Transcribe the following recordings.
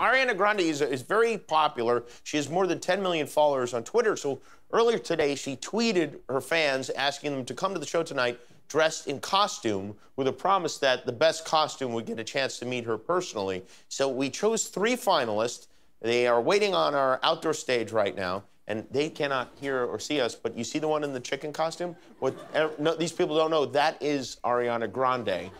Ariana Grande is, is very popular. She has more than 10 million followers on Twitter. So earlier today, she tweeted her fans asking them to come to the show tonight dressed in costume with a promise that the best costume would get a chance to meet her personally. So we chose three finalists. They are waiting on our outdoor stage right now, and they cannot hear or see us. But you see the one in the chicken costume? What no, these people don't know that is Ariana Grande,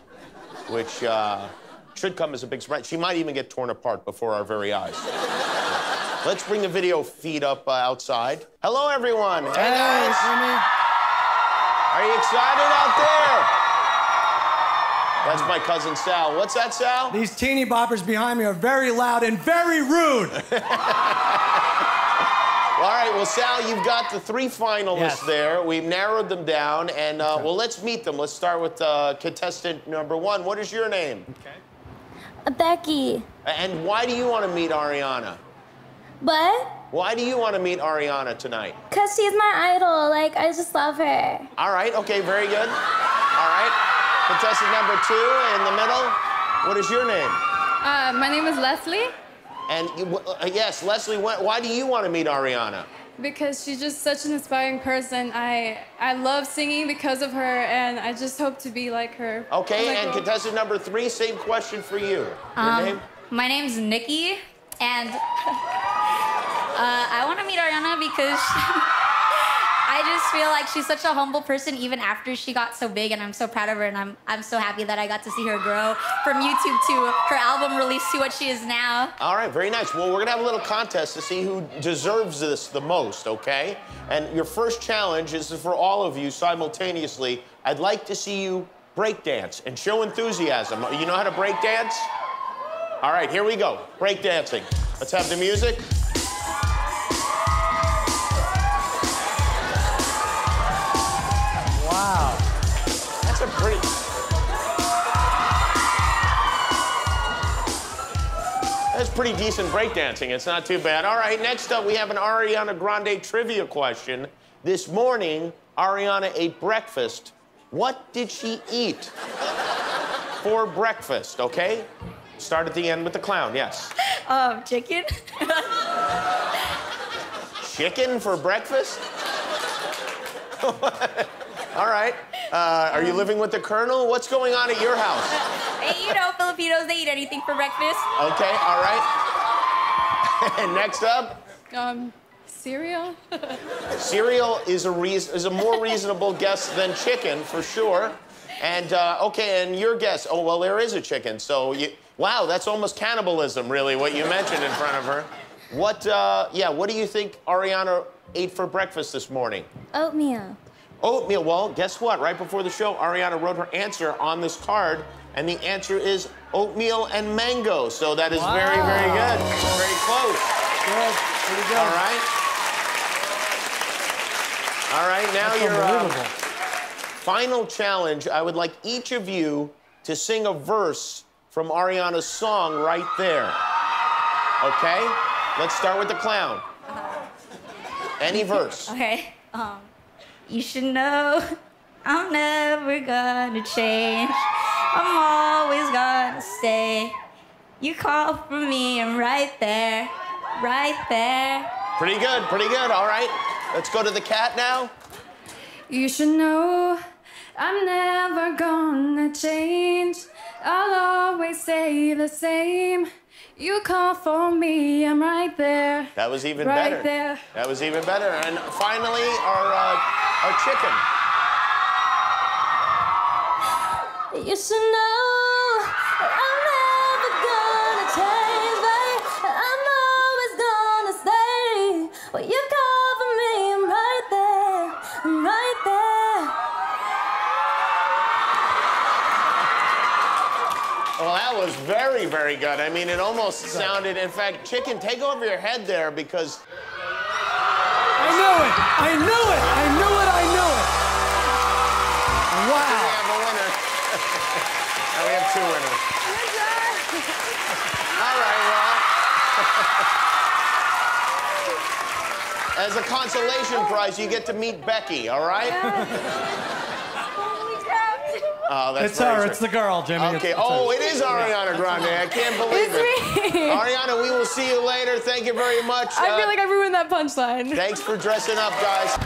which uh, should come as a big surprise. She might even get torn apart before our very eyes. Let's bring the video feed up uh, outside. Hello, everyone. Hey, guys. Are you excited out there? That's my cousin Sal. What's that, Sal? These teeny boppers behind me are very loud and very rude. All right, well, Sal, you've got the three finalists Yes. there. We've narrowed them down, and uh, well, let's meet them. Let's start with uh, contestant number one. What is your name? Becky. And why do you want to meet Ariana? But, Why do you want to meet Ariana tonight? cause she's my idol, like, I just love her. All right, okay, very good. All right, contestant number two in the middle. What is your name? Uh, my name is Leslie And you- uh, yes, Leslie, why, why do you want to meet Ariana? Because she's just such an inspiring person. I I love singing because of her, and I just hope to be like her. Okay, as and grow contestant number three, same question for you. Your Um, name? My name's Nikki, and uh, I want to meet Ariana because I just feel like she's such a humble person, even after she got so big, and I'm so proud of her, and I'm I'm so happy that I got to see her grow from YouTube to her album release to what she is now. All right, very nice. Well, we're gonna have a little contest to see who deserves this the most, okay? And your first challenge is for all of you simultaneously. I'd like to see you break dance and show enthusiasm. You know how to break dance? All right, here we go. Break dancing. Let's have the music. Pretty decent breakdancing. It's not too bad. All right, next up, we have an Ariana Grande trivia question. This morning, Ariana ate breakfast. What did she eat for breakfast, okay? Start at the end with the clown, yes. Um, chicken. Chicken for breakfast? All right. Uh, are you living with the Colonel? What's going on at your house? Hey, you know Filipinos, they eat anything for breakfast. Okay, all right. and next up, Um, cereal. cereal is a reas- is a more reasonable guess than chicken for sure. And uh, okay, and your guess? Oh well, there is a chicken. So you, wow, that's almost cannibalism, really, what you mentioned in front of her. What? Uh, yeah, what do you think Ariana ate for breakfast this morning? Oatmeal. Oatmeal. Well, guess what? Right before the show, Ariana wrote her answer on this card, and the answer is oatmeal and mango. So that is very, very good. Very close. Good. Pretty good. All right. All right, now That's your uh, unbelievable. final challenge. I would like each of you to sing a verse from Ariana's song right there. Okay? Let's start with the clown. Any verse. Okay. Um, you should know I'm never gonna change. I'm always gonna stay. You call for me, I'm right there, right there. Pretty good, pretty good. All right. Let's go to the cat now. You should know I'm never gonna change. I'll always stay the same. You call for me, I'm right there. That was even Right better. there. That was even better. And finally, our uh, our chicken. You should know I'm never gonna change, babe. I'm always gonna stay. When you call for me, I'm right there, I'm right there. Well, that was very, very good. I mean, it almost sounded. In fact, chicken, take over your head there because I knew it. I knew it. I knew it. I knew it. Wow. Have a winner. now we have two winners. All right, well. As a consolation prize, you get to meet Becky, all right? Oh, that's It's her. true. It's the girl, Jimmy. It's- Okay. it's Oh, her. it is Ariana Grande. I can't believe it. It's it. me. Ariana, we will see you later. Thank you very much. I Uh, feel like I ruined that punchline. Thanks for dressing up, guys.